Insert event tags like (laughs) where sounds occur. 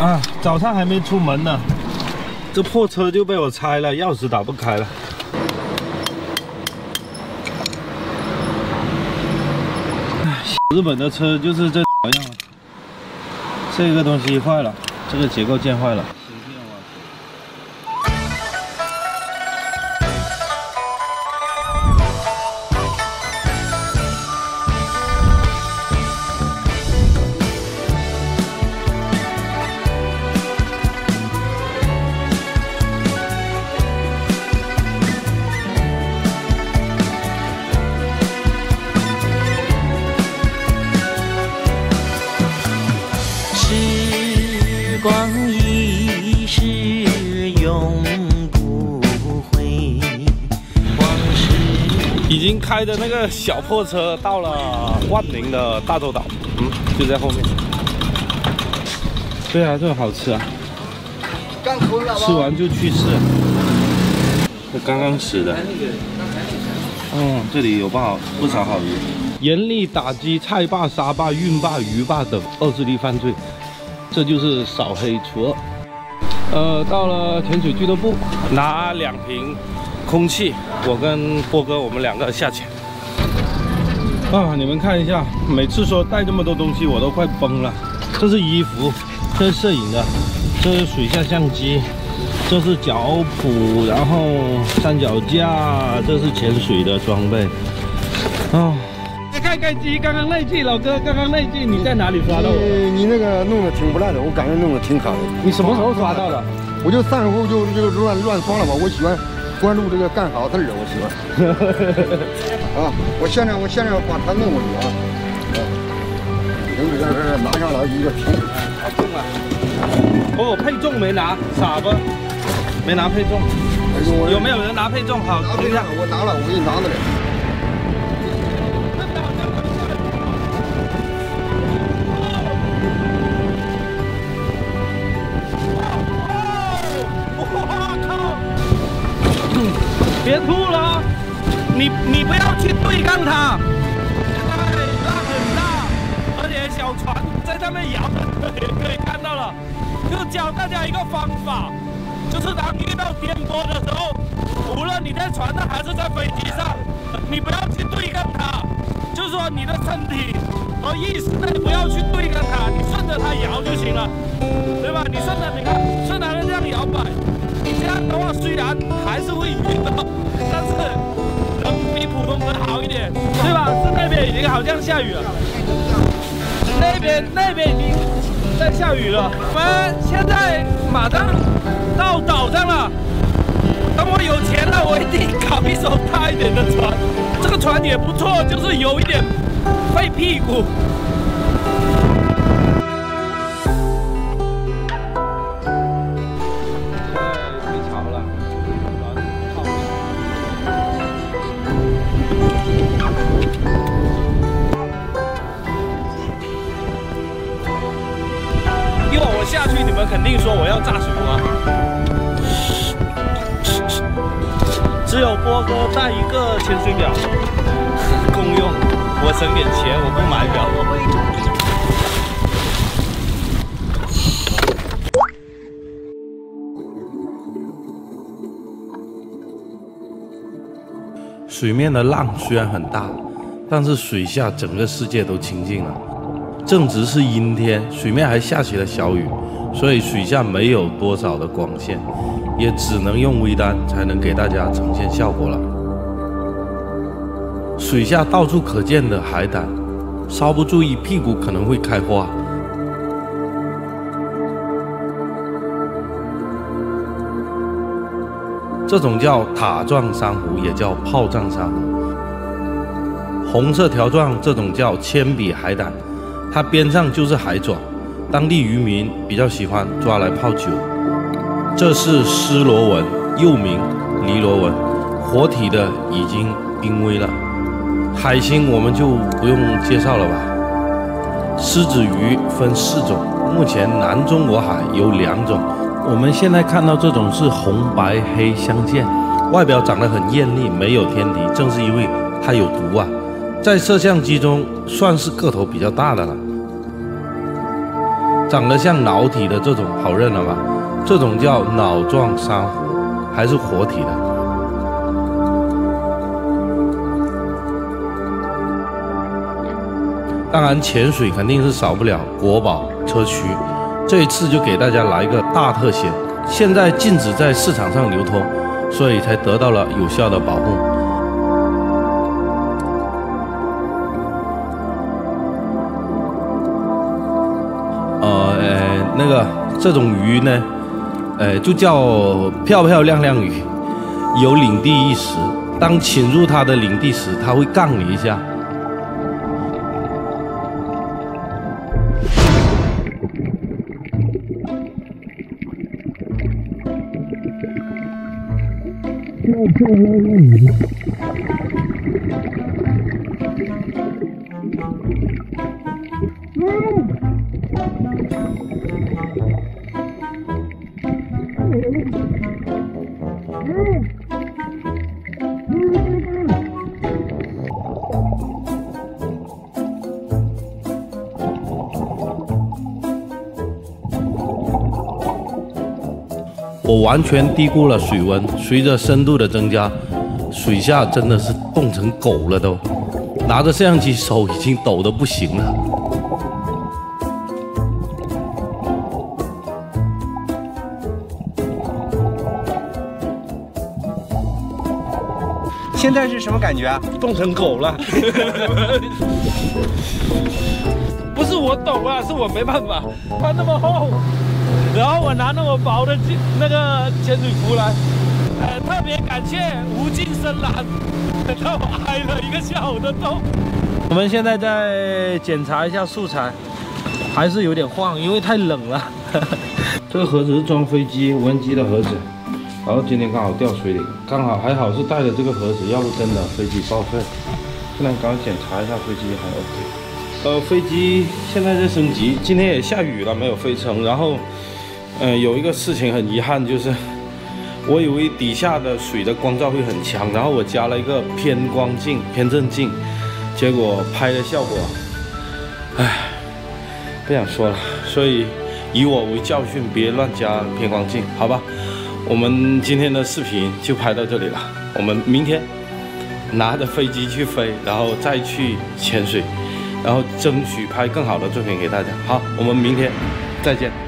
啊，早上还没出门呢，这破车就被我拆了，钥匙打不开了。日本的车就是这样，这个东西坏了，这个结构件坏了。已经开的那个小破车到了万宁的大洲岛，嗯，就在后面。对啊，这个好吃啊！吃完就去世。这刚刚死的。嗯，这里有不好不少好鱼。严厉打击菜霸、沙霸、运霸、鱼霸等恶势力犯罪，这就是扫黑除恶。呃，到了潜水俱乐部，拿两瓶。空气，我跟波哥我们两个下潜啊！你们看一下，每次说带这么多东西，我都快崩了。这是衣服，这是摄影的，这是水下相机，这是脚蹼，然后三脚架，这是潜水的装备啊！盖盖机，刚刚那句老哥，刚刚那句你在哪里刷到的？你那个弄得挺不赖的，我感觉弄得挺好的。你什么时候刷到的？我就散户就就乱乱刷了嘛，我喜欢。关注这个干好事儿，我喜欢。(laughs) 啊，我现在我现在把它弄过去啊。行，这是拿上来一个瓶，太重了。哦，配重没拿，傻不，没拿配重。有没有人拿配重？好，拿一下。我拿了，我给你拿着嘞。去对抗它。现在浪很大，而且小船在上面摇，可以看到了。就教大家一个方法，就是当遇到颠簸的时候，无论你在船上还是在飞机上，(laughs) 你不要去对抗它，就是说你的身体和意识内不要去对抗它，你顺着它摇就行了，对吧？你顺着，你看，顺着它这样摇摆。你这样的话，虽然还是会晕的，但是好一点，对吧？是那边已经好像下雨了，那边那边已经在下雨了。我们现在马上到岛上了，等我有钱了，我一定搞一艘大一点的船。这个船也不错，就是有一点费屁股。肯定说我要炸水花，只有波哥带一个潜水表，(laughs) 公用。我省点钱，我不买表。水面的浪虽然很大，但是水下整个世界都清静了。正值是阴天，水面还下起了小雨。所以水下没有多少的光线，也只能用微单才能给大家呈现效果了。水下到处可见的海胆，稍不注意屁股可能会开花。这种叫塔状珊瑚，也叫炮仗珊瑚。红色条状这种叫铅笔海胆，它边上就是海爪。当地渔民比较喜欢抓来泡酒。这是狮螺纹，又名尼螺纹，活体的已经濒危了。海星我们就不用介绍了吧。狮子鱼分四种，目前南中国海有两种。我们现在看到这种是红白黑相间，外表长得很艳丽，没有天敌，正是因为它有毒啊。在摄像机中算是个头比较大的了。长得像脑体的这种好认了吧？这种叫脑状珊瑚，还是活体的。当然，潜水肯定是少不了国宝车区。这一次就给大家来一个大特写，现在禁止在市场上流通，所以才得到了有效的保护。这个这种鱼呢，呃，就叫漂漂亮亮鱼，有领地意识。当侵入它的领地时，它会杠你一下。我完全低估了水温，随着深度的增加，水下真的是冻成狗了都，拿着摄像机手已经抖得不行了。现在是什么感觉啊？冻成狗了。(laughs) 不是我抖啊，是我没办法，它那么厚。然后我拿那么薄的那个潜水服来，呃，特别感谢无尽深蓝，让我挨了一个下午的冻。我们现在在检查一下素材，还是有点晃，因为太冷了。(laughs) 这个盒子是装飞机无人机的盒子，然后今天刚好掉水里，刚好还好是带着这个盒子，要不真的飞机报废。现在刚检查一下飞机还 OK。呃，飞机现在在升级，今天也下雨了，没有飞成，然后。嗯，有一个事情很遗憾，就是 (laughs) 我以为底下的水的光照会很强，然后我加了一个偏光镜、偏振镜，结果拍的效果，唉，不想说了。所以以我为教训，别乱加偏光镜，好吧？我们今天的视频就拍到这里了，我们明天拿着飞机去飞，然后再去潜水，然后争取拍更好的作品给大家。好，我们明天再见。